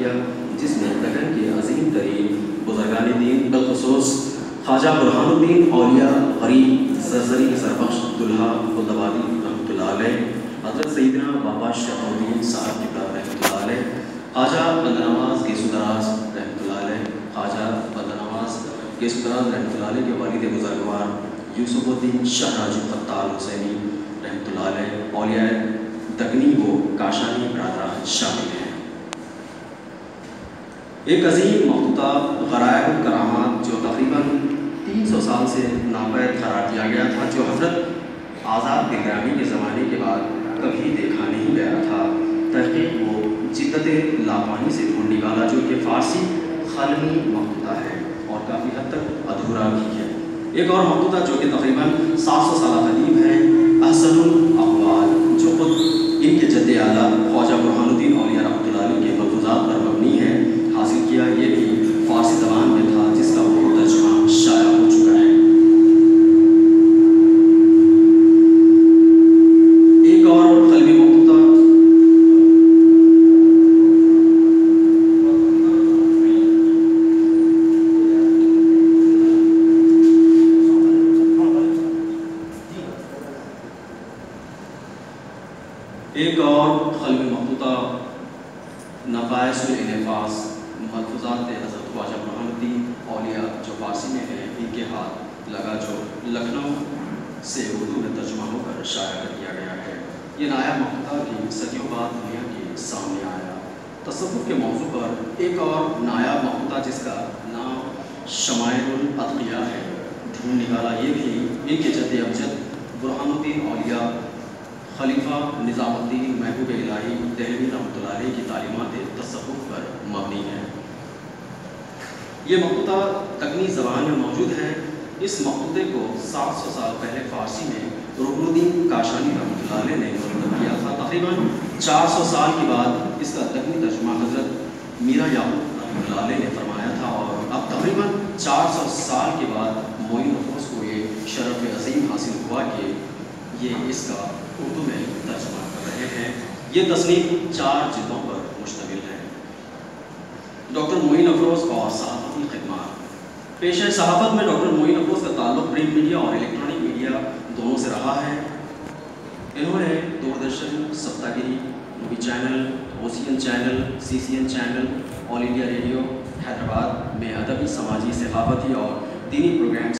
کیا جس میں دکن کے عظیم ترین بزرگان دین، بالخصوص خواجہ برحان الدین اولیاء غریب زرزری سربخش دلہا خلدبادی رحمۃ اللہ علیہ، حضرت سیدنا بابا شرف الدین صاحب کی رحمۃ اللہ علیہ، خواجہ بندنواز گیسو دراز رحمۃ اللہ علیہ، خواجہ بندنواز گیسو دراز رحمۃ اللہ علیہ کے والد بزرگوار یوسف الدین شاہ راج فتال حسینی رحمۃ اللہ علیہ، اولیاء دکنی و کاشانی برادران شامل ہیں۔ ایک عظیم مخطوطہ غرائب کرامات جو تقریباً تین سو سال سے ناپید قرار دیا گیا تھا، جو حضرت آزاد دلگرامی کے زمانے کے بعد کبھی دیکھا نہیں گیا تھا۔ تحقیق وہ جدت لاپانی سے ڈھونڈ نکالا، جو کہ فارسی خالمی مخطوطہ ہے اور کافی حد تک ادھورا بھی ہے۔ ایک اور مخطوطہ جو کہ تقریباً سات سو سالہ قدیم ہے، احسن الاقوال جو خود ان کے جد اعلیٰ خواجہ برحان الدین اولیاء رحمۃ اللہ علیہ کے ملفوظات پر مبنی ہے حاصل کیا یہ بھی فارسی زبان میں تھا جس کا وہ ترجمہ شائع ہو چکا ہے ایک اور قلبی مخطوطہ ایک اور قلبی مخطوطہ نفائس الانفاس ملفوظات حضرت خواجہ برحان الدین اولیاء جو فارسی میں ہیں، ان کے ہاتھ لگا جو لکھنؤ سے اردو میں ترجمہ ہو کر شائع کر دیا گیا ہے۔ یہ نایاب مخطوطہ بھی صدیوں بعد دنیا کے سامنے آیا۔ تصوف کے موضوع پر ایک اور نایاب مخطوطہ جس کا نام شمائل العطیہ ہے، ڈھونڈ نکالا یہ بھی ان کے جد امجد برحان الدین اولیاء خلیفہ نظام الدین محبوب الہی دہلوی رحمۃ اللہ علیہ کی تعلیمات تصوف پر مبنی ہے یہ مخطوطہ تکنی زبان میں موجود ہے۔ اس مخطوطے کو سات سو سال پہلے فارسی میں رکن الدین کاشانی رحمۃ اللہ علیہ نے مرتب کیا تھا۔ تقریباً چار سو سال کے بعد اس کا تکنی ترجمہ حضرت میرا یعقوب رحمۃ اللہ علیہ نے فرمایا تھا اور اب تقریباً چار سو سال کے بعد معین افروز کو یہ شرف عظیم حاصل ہوا کہ یہ اس کا اردو میں ترجمہ کر رہے ہیں یہ تصنیف چار جلدوں پر مشتمل ہے۔ ڈاکٹر معین افروز اور صحافتی خدمات پیشہ صحافت میں ڈاکٹر معین افروز کا تعلق پرنٹ میڈیا اور الیکٹرانک میڈیا دونوں سے رہا ہے۔ انہوں نے Doordarshan Saptagiri movie channel O C N channel C C N channel, All India Radio, Hyderabad میں ادبی، سماجی، ثقافتی اور دینی پروگرامس